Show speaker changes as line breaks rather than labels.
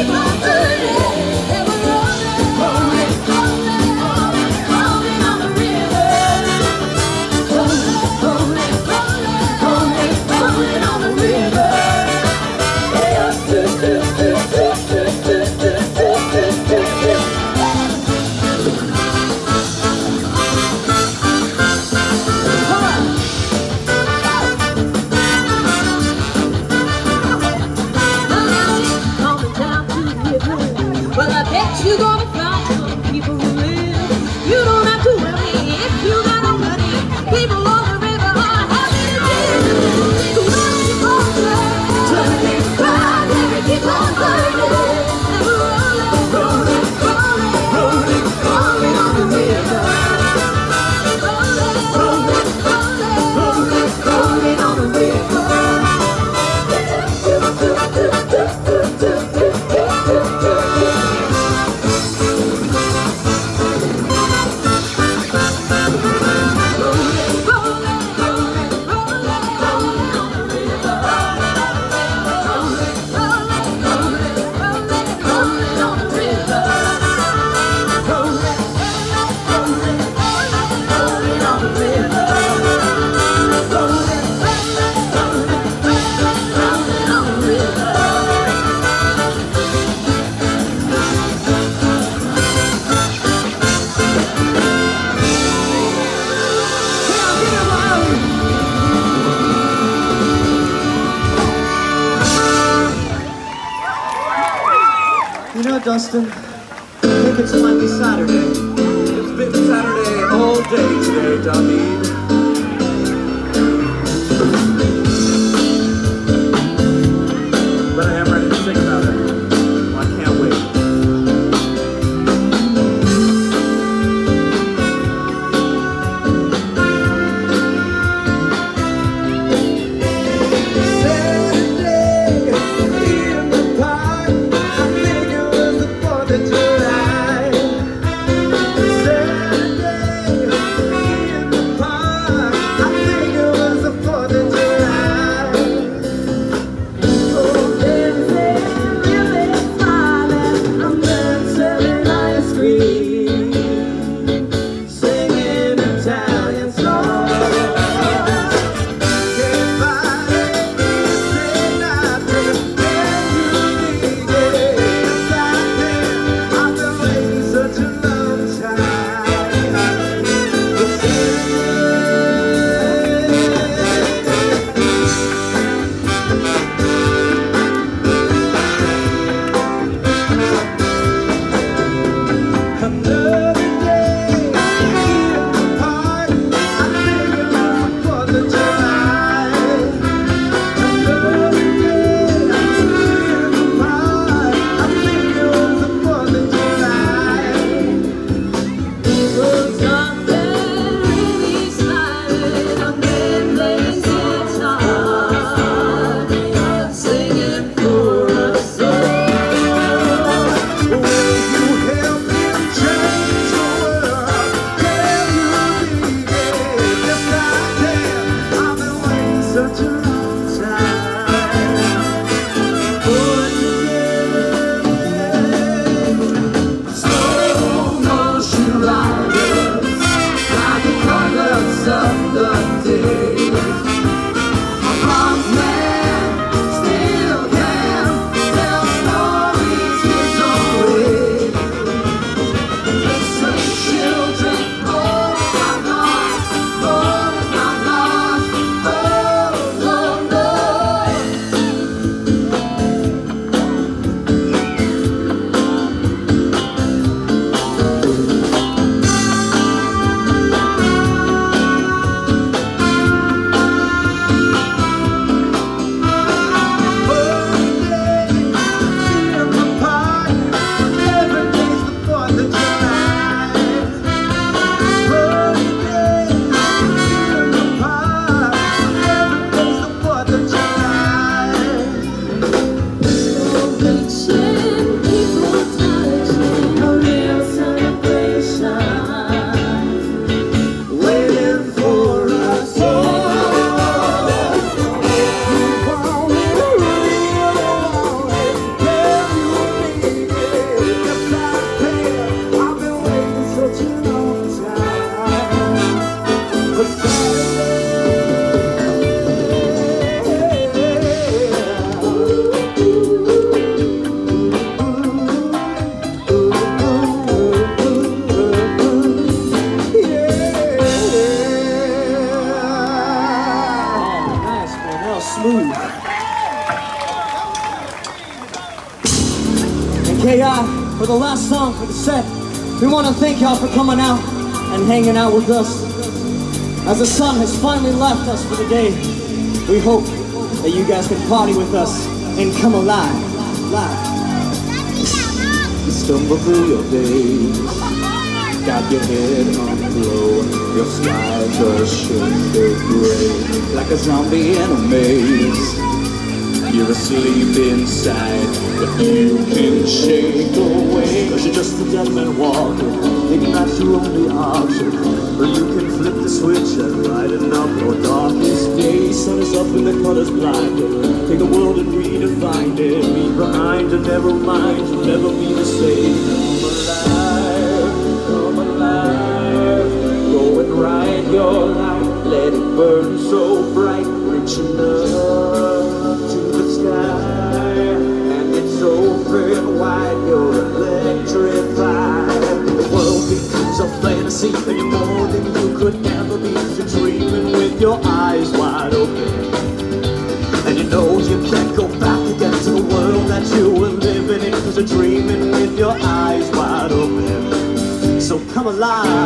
You. know, Dustin, I think it's finally Saturday. KI for the last song for the set. We want to thank y'all for coming out and hanging out with us. As the sun has finally left us for the day, we hope that you guys can party with us and come alive. Live.
You stumble through your days, got your head on low, your skies are shifted gray, like a zombie in a maze. You're asleep inside, but you can shake away. Cause you're just a dead man walking, thinking that's your only option. Or you can flip the switch and brighten up your darkest day. Sun is up and the colors blinded. Take the world and redefine it. Be behind and never mind, you'll never be the same. Come alive, come alive. Go and ride your light, let it burn so bright, reaching up your eyes wide open. And you know you can't go back again to the world that you were living in. Cause you're dreaming with your eyes wide open. So come alive